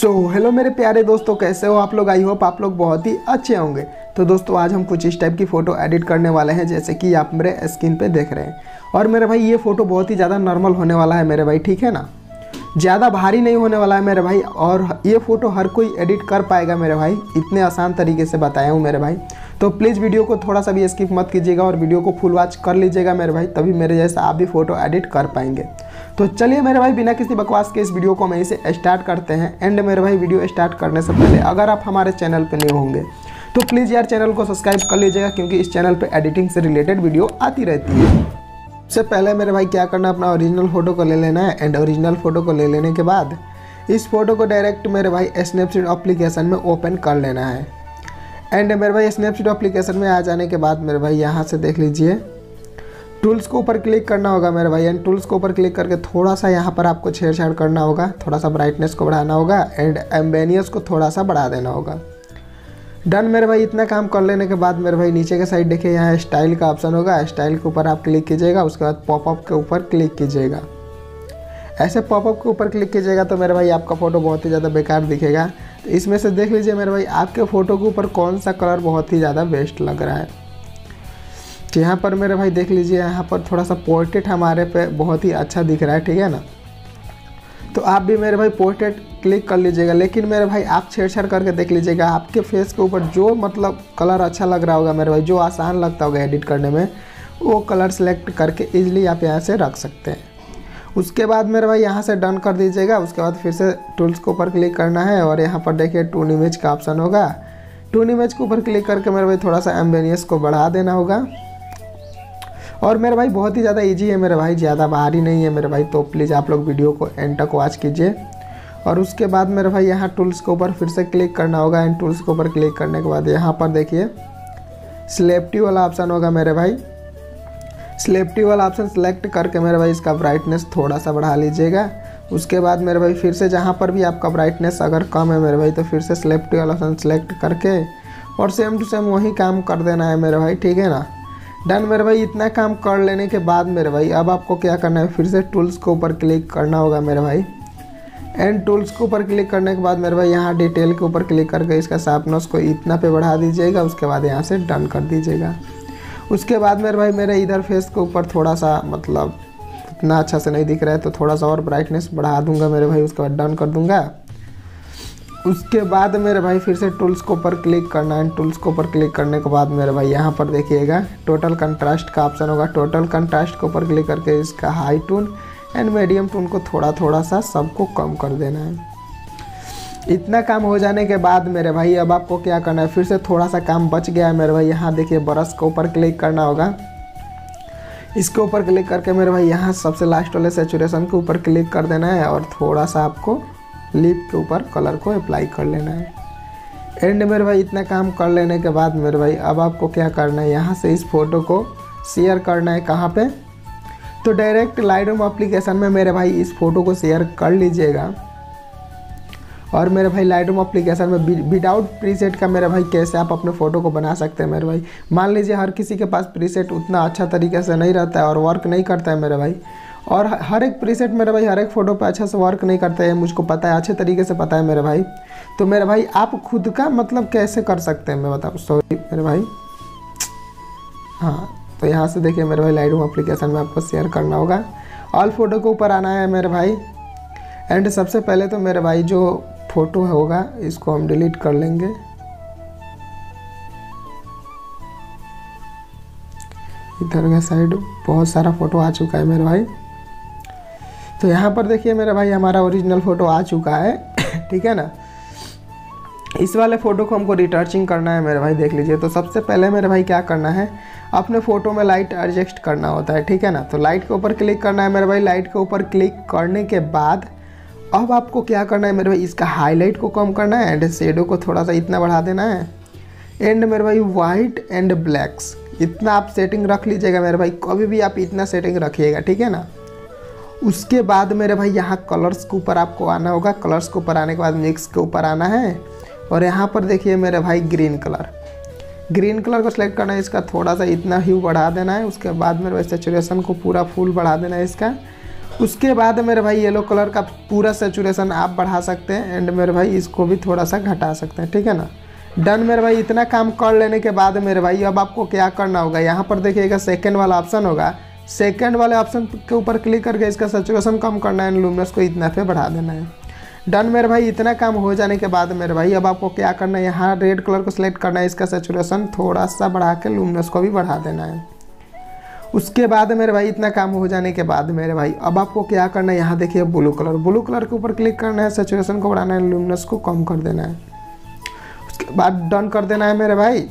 सो so, hello मेरे प्यारे दोस्तों कैसे हो आप लोग? आई होप आप लोग बहुत ही अच्छे होंगे। तो दोस्तों आज हम कुछ इस टाइप की फ़ोटो एडिट करने वाले हैं जैसे कि आप मेरे स्क्रीन पे देख रहे हैं। और मेरे भाई ये फ़ोटो बहुत ही ज़्यादा नॉर्मल होने वाला है मेरे भाई ठीक है ना? ज़्यादा भारी नहीं होने वाला है मेरे भाई और ये फ़ोटो हर कोई एडिट कर पाएगा मेरे भाई। इतने आसान तरीके से बताया हूँ मेरे भाई। तो प्लीज़ वीडियो को थोड़ा सा भी स्किप मत कीजिएगा और वीडियो को फुल वॉच कर लीजिएगा मेरे भाई तभी मेरे जैसा आप भी फ़ोटो एडिट कर पाएँगे। तो चलिए मेरे भाई, बिना किसी बकवास के इस वीडियो को हम यहीं से स्टार्ट करते हैं। एंड मेरे भाई, वीडियो स्टार्ट करने से पहले अगर आप हमारे चैनल पर नहीं होंगे तो प्लीज़ यार चैनल को सब्सक्राइब कर लीजिएगा, क्योंकि इस चैनल पर एडिटिंग से रिलेटेड वीडियो आती रहती है। सबसे पहले मेरे भाई, क्या करना, अपना ओरिजिनल फ़ोटो को ले लेना है। एंड ओरिजिनल फ़ोटो को ले लेने के बाद, इस फ़ोटो को डायरेक्ट मेरे भाई स्नैपसीड अप्लीकेशन में ओपन कर लेना है। एंड मेरे भाई स्नैपसीड अप्लीकेशन में आ जाने के बाद मेरे भाई, यहाँ से देख लीजिए। टूल्स को ऊपर क्लिक करना होगा मेरे भाई एंड टूल्स को ऊपर क्लिक करके थोड़ा सा यहाँ पर आपको छेड़छाड़ करना होगा, थोड़ा सा ब्राइटनेस को बढ़ाना होगा एंड एम्बेनियस को थोड़ा सा बढ़ा देना होगा। डन मेरे भाई, इतना काम कर लेने के बाद मेरे भाई नीचे के साइड देखिए, यहाँ स्टाइल का ऑप्शन होगा स्टाइल के ऊपर आप क्लिक कीजिएगा, उसके बाद पॉपअप के ऊपर क्लिक कीजिएगा। ऐसे पॉपअप के ऊपर क्लिक कीजिएगा तो मेरे भाई आपका फ़ोटो बहुत ही ज़्यादा बेकार दिखेगा। तो इसमें से देख लीजिए मेरे भाई, आपके फ़ोटो के ऊपर कौन सा कलर बहुत ही ज़्यादा बेस्ट लग रहा है। तो यहाँ पर मेरे भाई देख लीजिए, यहाँ पर थोड़ा सा पोर्ट्रेट हमारे पे बहुत ही अच्छा दिख रहा है, ठीक है ना? तो आप भी मेरे भाई पोर्ट्रेट क्लिक कर लीजिएगा, लेकिन मेरे भाई आप छेड़छाड़ करके देख लीजिएगा, आपके फेस के ऊपर जो मतलब कलर अच्छा लग रहा होगा मेरे भाई, जो आसान लगता होगा एडिट करने में, वो कलर सेलेक्ट करके ईजिली आप यहाँ से रख सकते हैं। उसके बाद मेरे भाई यहाँ से डन कर दीजिएगा, उसके बाद फिर से टूल्स के ऊपर क्लिक करना है, और यहाँ पर देखिए टून इमेज का ऑप्शन होगा। टून इमेज के ऊपर क्लिक करके मेरे भाई थोड़ा सा एम्बेनियस को बढ़ा देना होगा। और मेरे भाई बहुत ही ज़्यादा ईजी है मेरे भाई, ज़्यादा भारी नहीं है मेरे भाई तो प्लीज़ आप लोग वीडियो को एंड तक वॉच कीजिए। और उसके बाद मेरे भाई यहाँ टूल्स के ऊपर फिर से क्लिक करना होगा। एंड टूल्स के ऊपर क्लिक करने के बाद यहाँ पर देखिए स्लेप्टी वाला ऑप्शन होगा मेरे भाई। स्लेप्टी वाला ऑप्शन सेलेक्ट करके मेरे भाई इसका ब्राइटनेस थोड़ा सा बढ़ा लीजिएगा। उसके बाद मेरे भाई फिर से जहाँ पर भी आपका ब्राइटनेस अगर कम है मेरे भाई तो फिर से स्लेप्टी वाला ऑप्शन सेलेक्ट करके और सेम टू सेम वही काम कर देना है मेरे भाई, ठीक है ना? डन मेरे भाई, इतना काम कर लेने के बाद मेरे भाई, अब आपको क्या करना है? फिर से टूल्स के ऊपर क्लिक करना होगा मेरे भाई। एंड टूल्स के ऊपर क्लिक करने के बाद मेरे भाई, यहाँ डिटेल के ऊपर क्लिक करके इसका शार्पनेस को इतना पे बढ़ा दीजिएगा, उसके बाद यहाँ से डन कर दीजिएगा। उसके बाद मेरे भाई, मेरे इधर फेस के ऊपर थोड़ा सा मतलब इतना अच्छा से नहीं दिख रहा है तो थोड़ा सा और ब्राइटनेस बढ़ा दूँगा मेरे भाई, उसके बाद डन कर दूँगा। उसके बाद मेरे भाई फिर से टूल्स को ऊपर क्लिक करना है। टूल्स को ऊपर क्लिक करने के बाद मेरे भाई यहाँ पर देखिएगा टोटल कंट्रास्ट का ऑप्शन होगा। टोटल कंट्रास्ट के ऊपर क्लिक करके इसका high toon and medium toon को थोड़ा थोड़ा सा सबको कम कर देना है। इतना काम हो जाने के बाद मेरे भाई अब आपको क्या करना है? फिर से थोड़ा सा काम बच गया है मेरे भाई। यहाँ देखिए ब्रश के ऊपर क्लिक करना होगा। इसके ऊपर क्लिक करके मेरे भाई यहाँ सबसे लास्ट वाले सेचुरेशन के ऊपर क्लिक कर देना है और थोड़ा सा आपको लिप के ऊपर कलर को अप्लाई कर लेना है। एंड मेरे भाई, इतना काम कर लेने के बाद मेरे भाई, अब आपको क्या करना है? यहाँ से इस फ़ोटो को शेयर करना है। कहाँ पे? तो डायरेक्ट लाइटरूम एप्लीकेशन में मेरे भाई इस फ़ोटो को शेयर कर लीजिएगा। और मेरे भाई लाइटरूम एप्लीकेशन में विदाउट प्रीसेट का मेरे भाई, कैसे आप अपने फ़ोटो को बना सकते हैं मेरे भाई? मान लीजिए हर किसी के पास प्रीसेट उतना अच्छा तरीके से नहीं रहता है और वर्क नहीं करता है मेरे भाई। और हर एक प्रीसेट मेरे भाई, हर एक फ़ोटो पे अच्छा से वर्क नहीं करता है, मुझको पता है, अच्छे तरीके से पता है मेरे भाई। तो मेरे भाई, आप खुद का मतलब कैसे कर सकते हैं? मैं बताऊँ सॉरी मेरे भाई। हाँ तो यहाँ से देखिए मेरे भाई लाइट अप्लीकेशन में आपको शेयर करना होगा। ऑल फ़ोटो के ऊपर आना है मेरे भाई। एंड सबसे पहले तो मेरे भाई जो फ़ोटो होगा, इसको हम डिलीट कर लेंगे। इधर का साइड बहुत सारा फ़ोटो आ चुका है मेरे भाई। तो यहाँ पर देखिए मेरे भाई, हमारा ओरिजिनल फ़ोटो आ चुका है। ठीक है ना? इस वाले फ़ोटो को हमको रिटर्चिंग करना है मेरे भाई, देख लीजिए। तो सबसे पहले मेरे भाई क्या करना है, अपने फ़ोटो में लाइट एडजस्ट करना होता है, ठीक है ना? तो लाइट के ऊपर क्लिक करना है मेरे भाई। लाइट के ऊपर क्लिक करने के बाद अब आपको क्या करना है मेरे भाई, इसका हाईलाइट को कम करना है एंड शेडो को थोड़ा सा इतना बढ़ा देना है। एंड मेरे भाई वाइट एंड ब्लैक्स इतना आप सेटिंग रख लीजिएगा मेरे भाई। कभी भी आप इतना सेटिंग रखिएगा, ठीक है ना? उसके बाद मेरे भाई, यहाँ कलर्स के ऊपर आपको आना होगा। कलर्स के ऊपर आने के बाद मिक्स के ऊपर आना है। और यहाँ पर देखिए मेरे भाई ग्रीन कलर ग्रीन कलर को सिलेक्ट करना है, इसका थोड़ा सा इतना ही बढ़ा देना है। उसके बाद मेरे भाई सेचुरेशन को पूरा फुल बढ़ा देना है इसका। उसके बाद मेरे भाई येलो कलर का पूरा सेचुरेशन आप बढ़ा सकते हैं। एंड मेरे भाई, इसको भी थोड़ा सा घटा सकते हैं, ठीक है ना? डन मेरे भाई। इतना काम कर लेने के बाद मेरे भाई, अब आपको क्या करना होगा? यहाँ पर देखिएगा सेकेंड वाला ऑप्शन होगा। सेकेंड वाले ऑप्शन के ऊपर क्लिक करके इसका सेचुरेशन कम करना है लूमनस को इतना पे बढ़ा देना है। डन मेरे भाई, इतना काम हो जाने के बाद मेरे भाई, अब आपको क्या करना है? यहाँ रेड कलर को सिलेक्ट करना है, इसका सेचुरेशन थोड़ा सा बढ़ा के लूमनस को भी बढ़ा देना है। उसके बाद मेरे भाई, इतना काम हो जाने के बाद मेरे भाई, अब आपको क्या करना है? यहाँ देखिए ब्लू कलर ब्लू कलर के ऊपर क्लिक करना है सेचुरेशन को बढ़ाना है लूमनस को कम कर देना है। उसके बाद डन कर देना है मेरे भाई।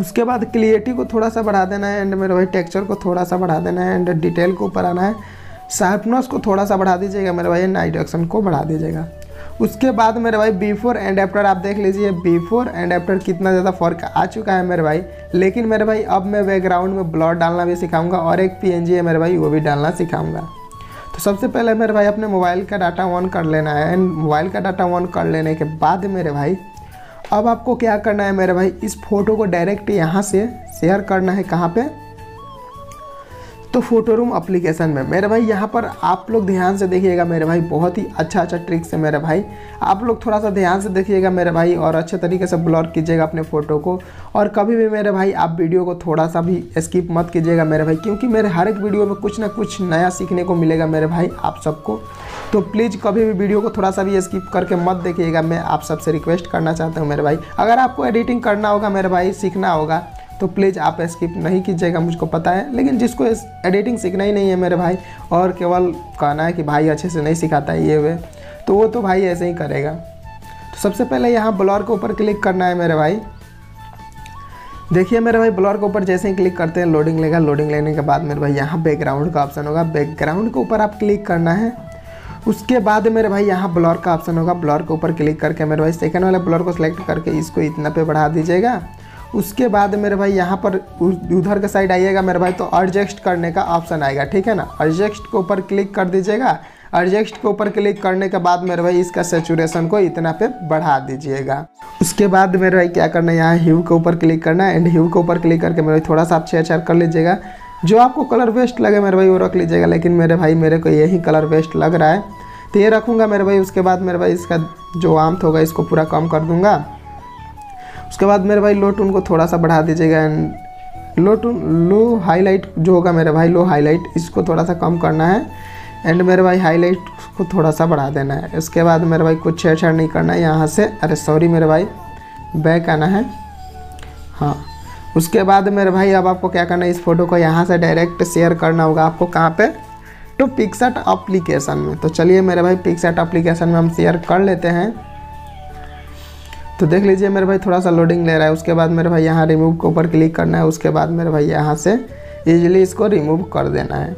उसके बाद क्लियरिटी को थोड़ा सा बढ़ा देना है, एंड मेरे भाई टेक्सचर को थोड़ा सा बढ़ा देना है, एंड डिटेल को ऊपर आना है। शार्पनेस को थोड़ा सा बढ़ा दीजिएगा, मेरे भाई नाइट एक्शन को बढ़ा दीजिएगा। उसके बाद मेरे भाई बिफोर एंड आफ्टर आप देख लीजिए बिफोर एंड आफ्टर कितना ज़्यादा फ़र्क आ चुका है मेरे भाई। लेकिन मेरे भाई, अब मैं बैकग्राउंड में ब्लर डालना भी सिखाऊँगा, और एक पीएनजी है मेरे भाई, वो भी डालना सिखाऊँगा। तो सबसे पहले मेरे भाई, अपने मोबाइल का डाटा ऑन कर लेना है, एंड मोबाइल का डाटा ऑन कर लेने के बाद मेरे भाई अब आपको क्या करना है मेरे भाई, इस फ़ोटो को डायरेक्ट यहाँ से शेयर करना है, कहाँ पे? तो फ़ोटो रूम अप्लीकेशन में। मेरे भाई, यहाँ पर आप लोग ध्यान से देखिएगा, मेरे भाई, बहुत ही अच्छा अच्छा ट्रिक्स है मेरे भाई। आप लोग थोड़ा सा ध्यान से देखिएगा मेरे भाई और अच्छे तरीके से ब्लर कीजिएगा अपने फ़ोटो को। और कभी भी मेरे भाई, आप वीडियो को थोड़ा सा भी स्किप मत कीजिएगा मेरे भाई, क्योंकि मेरे हर एक वीडियो में कुछ ना कुछ नया सीखने को मिलेगा मेरे भाई, आप सबको। तो प्लीज़ कभी भी वीडियो को थोड़ा सा भी स्किप करके मत देखिएगा। मैं आप सबसे रिक्वेस्ट करना चाहता हूँ मेरे भाई। अगर आपको एडिटिंग करना होगा मेरे भाई, सीखना होगा तो प्लीज़ आप स्किप नहीं कीजिएगा, मुझको पता है। लेकिन जिसको एडिटिंग सीखना ही नहीं है मेरे भाई, और केवल कहना है कि भाई अच्छे से नहीं सिखाता है ये वे तो वो तो भाई ऐसे ही करेगा। तो सबसे पहले यहाँ ब्लर के ऊपर क्लिक करना है मेरे भाई। देखिए मेरे भाई ब्लर के ऊपर जैसे ही क्लिक करते हैं लोडिंग लेगा लोडिंग लेने के बाद मेरे भाई यहाँ बैकग्राउंड का ऑप्शन होगा। बैकग्राउंड के ऊपर आप क्लिक करना है। उसके बाद मेरे भाई यहाँ ब्लर का ऑप्शन होगा। ब्लर के ऊपर क्लिक करके मेरे भाई सेकंड वाले ब्लॉर को सिलेक्ट करके इसको इतना पे बढ़ा दीजिएगा। उसके बाद मेरे भाई यहाँ पर उधर के साइड आइएगा, मेरे भाई तो एडजस्ट करने का ऑप्शन आएगा, ठीक है ना? एडजस्ट के ऊपर क्लिक कर दीजिएगा। एडजस्ट के ऊपर क्लिक करने के बाद मेरे भाई इसका सेचुरेशन को इतना पे बढ़ा दीजिएगा। उसके बाद मेरे भाई क्या करना है? यहाँ ह्यू के ऊपर क्लिक करना है। एंड ह्यू के ऊपर क्लिक करके मेरे भाई थोड़ा सा आप छेड़ छेड़ कर लीजिएगा। जो आपको कलर वेस्ट लगे, मेरे भाई वो रख लीजिएगा। लेकिन मेरे भाई, मेरे को यही कलर वेस्ट लग रहा है। तो ये रखूँगा मेरे भाई। उसके बाद मेरे भाई इसका जो आमथ होगा, इसको पूरा कम कर दूँगा। उसके बाद मेरे भाई लो टून को थोड़ा सा बढ़ा दीजिएगा and low toon low highlight जो होगा मेरे भाई लो हाईलाइट इसको थोड़ा सा कम करना है एंड मेरे भाई हाईलाइट को थोड़ा सा बढ़ा देना है। इसके बाद मेरे भाई कुछ छेड़छाड़ नहीं करना है यहाँ से। अरे सॉरी मेरे भाई बैक आना है। हाँ उसके बाद मेरे भाई अब आपको क्या करना है, इस फ़ोटो को यहाँ से डायरेक्ट शेयर करना होगा आपको कहाँ पे? तो पिक्सट अप्लीकेशन में। तो चलिए मेरे भाई पिक्सट अप्लीकेशन में हम शेयर कर लेते हैं। तो देख लीजिए, मेरे भाई थोड़ा सा लोडिंग ले रहा है। उसके बाद मेरे भाई यहाँ रिमूव के ऊपर क्लिक करना है। उसके बाद मेरे भाई यहाँ से ईजिली इसको रिमूव कर देना है।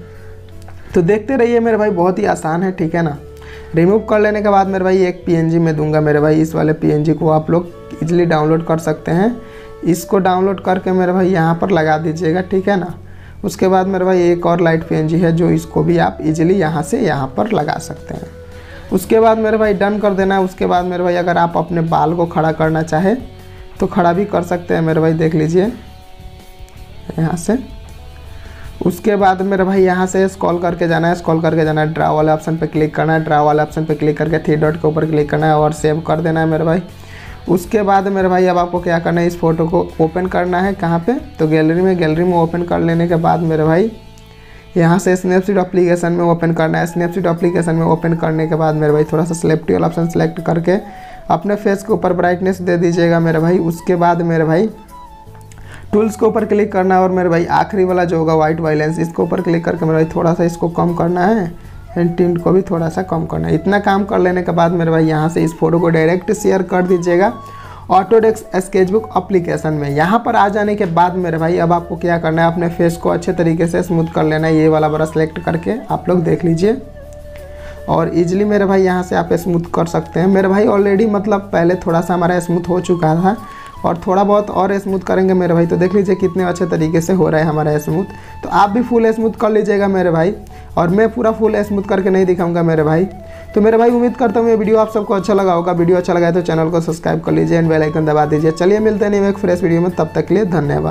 तो देखते रहिए, मेरे भाई बहुत ही आसान है, ठीक है ना? रिमूव कर लेने के बाद मेरे भाई एक पी में दूँगा। मेरे भाई इस वाले पीएनजी को आप लोग ईजिली डाउनलोड कर सकते हैं। इसको डाउनलोड करके मेरे भाई यहाँ पर लगा दीजिएगा, ठीक है ना? उसके बाद मेरे भाई एक और लाइट पीएनजी है, जो इसको भी आप इजीली यहाँ से यहाँ पर लगा सकते हैं। उसके बाद मेरे भाई डन कर देना है। उसके बाद मेरे भाई अगर आप अपने बाल को खड़ा करना चाहे तो खड़ा भी कर सकते हैं मेरे भाई, देख लीजिए। यहाँ से। उसके बाद मेरे भाई यहाँ से स्कॉल करके जाना है स्कॉल करके जाना है। ड्रा वाले ऑप्शन पे क्लिक करना है। ड्रा वाले ऑप्शन पे क्लिक करके थ्री डॉट के ऊपर क्लिक करना है और सेव कर देना है मेरे भाई। उसके बाद मेरे भाई अब आपको क्या करना है, इस फ़ोटो को ओपन करना है। कहाँ पे? तो गैलरी में गैलरी में ओपन कर लेने के बाद मेरे भाई यहाँ से स्नैपसीड अप्लीकेशन में ओपन करना है। स्नैपसीड अप्लीकेशन में ओपन करने के बाद मेरे भाई थोड़ा सा सेलेक्टिव ऑप्शन सेलेक्ट करके अपने फेस के ऊपर ब्राइटनेस दे दीजिएगा मेरे भाई। उसके बाद मेरे भाई टूल्स के ऊपर क्लिक करना है और मेरे भाई आखिरी वाला जो होगा वाइट वाइलेंस इसके ऊपर क्लिक करके मेरे भाई थोड़ा सा इसको कम करना है। एंड टिंट को भी थोड़ा सा कम करना है। इतना काम कर लेने के बाद मेरे भाई यहाँ से इस फ़ोटो को डायरेक्ट शेयर कर दीजिएगा। ऑटोडेक्स स्केचबुक अप्लीकेशन में। यहाँ पर आ जाने के बाद मेरे भाई, अब आपको क्या करना है, अपने फेस को अच्छे तरीके से स्मूथ कर लेना है, ये वाला बड़ा सेलेक्ट करके आप लोग देख लीजिए। और इजीली मेरे भाई, यहाँ से आप स्मूथ कर सकते हैं। मेरे भाई ऑलरेडी मतलब पहले थोड़ा सा हमारा स्मूथ हो चुका था और थोड़ा बहुत और स्मूथ करेंगे मेरे भाई तो देख लीजिए कितने अच्छे तरीके से हो रहा है हमारा स्मूथ तो आप भी फुल स्मूथ कर लीजिएगा मेरे भाई। और मैं पूरा फुल स्मूथ करके नहीं दिखाऊँगा मेरे भाई। तो मेरे भाई, उम्मीद करता हूँ ये वीडियो आप सबको अच्छा लगा होगा। वीडियो अच्छा लगा है तो चैनल को सब्सक्राइब कर लीजिए एंड बेल आइकन दबा दीजिए। चलिए मिलते हैं नहीं एक फ्रेश वीडियो में, तब तक के लिए धन्यवाद।